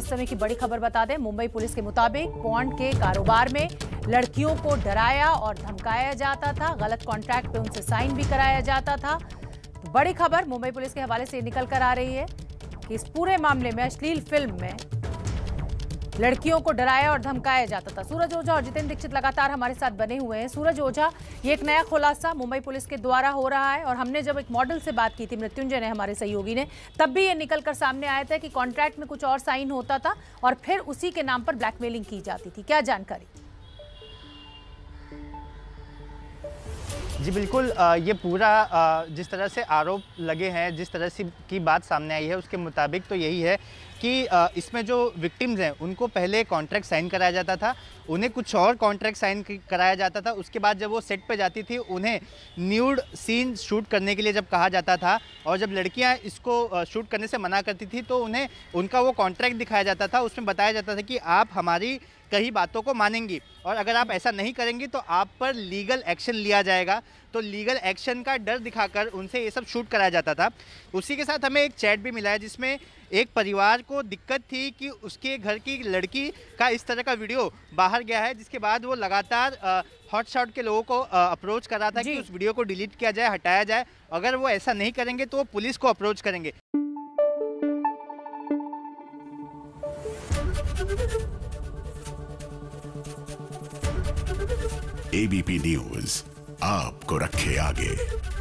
इस समय की बड़ी खबर बता दें, मुंबई पुलिस के मुताबिक पॉन्ड के कारोबार में लड़कियों को डराया और धमकाया जाता था। गलत कॉन्ट्रैक्ट पे उनसे साइन भी कराया जाता था। तो बड़ी खबर मुंबई पुलिस के हवाले से निकल कर आ रही है कि इस पूरे मामले में अश्लील फ़िल्म में लड़कियों को डराया और धमकाया जाता था। सूरज ओझा और जितेंद्र दीक्षित लगातार हमारे साथ बने हुए हैं। सूरज ओझा, ये एक नया खुलासा मुंबई पुलिस के द्वारा हो रहा है और हमने जब एक मॉडल से बात की थी, मृत्युंजय ने हमारे सहयोगी ने, तब भी ये निकल कर सामने आया था कि कॉन्ट्रैक्ट में कुछ और साइन होता था और फिर उसी के नाम पर ब्लैकमेलिंग की जाती थी। क्या जानकारी? जी, बिल्कुल ये पूरा जिस तरह से आरोप लगे हैं, जिस तरह से की बात सामने आई है, उसके मुताबिक तो यही है कि इसमें जो विक्टिम्स हैं, उनको पहले कॉन्ट्रैक्ट साइन कराया जाता था, उन्हें कुछ और कॉन्ट्रैक्ट साइन कराया जाता था, उसके बाद जब वो सेट पे जाती थी, उन्हें न्यूड सीन शूट करने के लिए जब कहा जाता था, और जब लड़कियाँ इसको शूट करने से मना करती थी तो उन्हें, उनका वो कॉन्ट्रैक्ट दिखाया जाता था, उसमें बताया जाता था कि आप हमारी कई बातों को मानेंगी, और अगर आप ऐसा नहीं करेंगी तो आप पर लीगल एक्शन लिया जाएगा तो लीगल एक्शन का डर दिखाकर उनसे ये सब शूट कराया जाता था। उसी के साथ हमें एक चैट भी मिला है, जिसमें एक परिवार को दिक्कत थी कि उसके घर की लड़की का इस तरह का वीडियो बाहर गया है जिसके बाद वो लगातार हॉट शॉट के लोगों को अप्रोच कर रहा था कि उस वीडियो को डिलीट किया जाए हटाया जाए। अगर वो ऐसा नहीं करेंगे तो वो पुलिस को अप्रोच करेंगे। एबीपी न्यूज़ आपको रखे आगे।